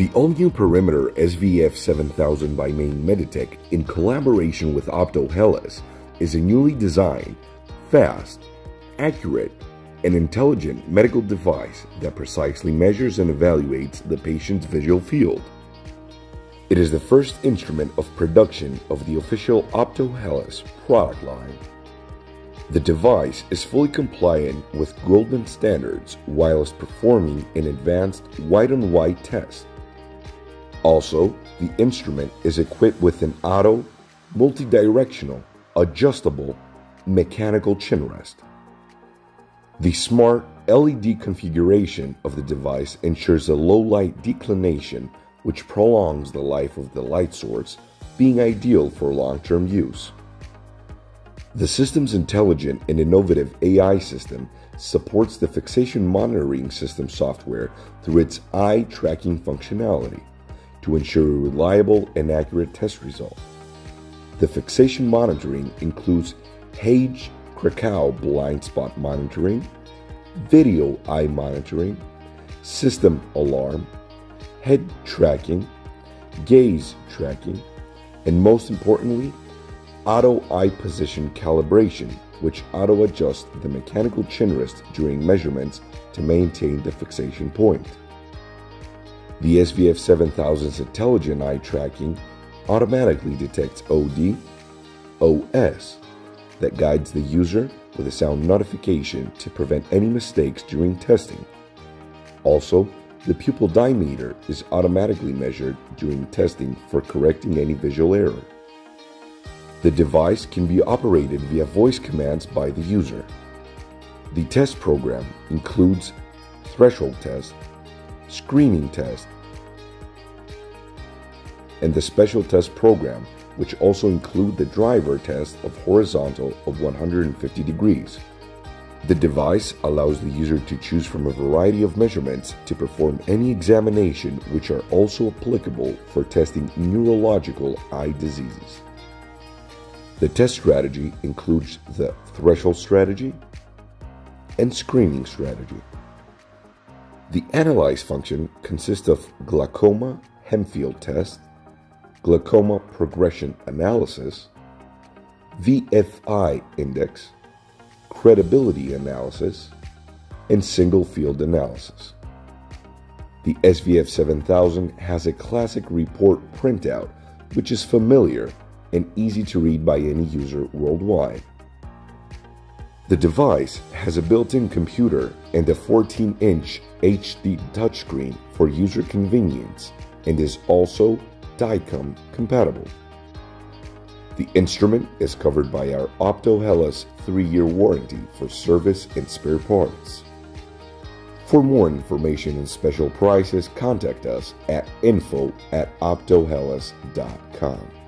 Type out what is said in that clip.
The all-new Perimeter SVF 7000 by Main Meditech in collaboration with Opto is a newly designed, fast, accurate, and intelligent medical device that precisely measures and evaluates the patient's visual field. It is the first instrument of production of the official Opto product line. The device is fully compliant with Goldmann standards whilst performing an advanced white-on-white -white test. Also, the instrument is equipped with an auto, multi-directional, adjustable, mechanical chin rest. The smart LED configuration of the device ensures a low light declination which prolongs the life of the light source, being ideal for long-term use. The system's intelligent and innovative AI system supports the fixation monitoring system software through its eye tracking functionality to ensure a reliable and accurate test result. The fixation monitoring includes Hage Krakow blind spot monitoring, video eye monitoring, system alarm, head tracking, gaze tracking, and most importantly, auto eye position calibration, which auto adjusts the mechanical chin rest during measurements to maintain the fixation point. The SVF 7000's intelligent eye tracking automatically detects OD, OS that guides the user with a sound notification to prevent any mistakes during testing. Also, the pupil diameter is automatically measured during testing for correcting any visual error. The device can be operated via voice commands by the user. The test program includes threshold test, screening test, and the special test program, which also include the driver test of horizontal of 150 degrees. The device allows the user to choose from a variety of measurements to perform any examination which are also applicable for testing neurological eye diseases. The test strategy includes the threshold strategy and screening strategy. The analyze function consists of glaucoma hemifield test, glaucoma progression analysis, VFI index, credibility analysis, and single field analysis. The SVF 7000 has a classic report printout which is familiar and easy to read by any user worldwide. The device has a built-in computer and a 14-inch HD touchscreen for user convenience and is also DICOM compatible. The instrument is covered by our Opto 3-year warranty for service and spare parts. For more information and special prices, contact us at info at optohellas.com.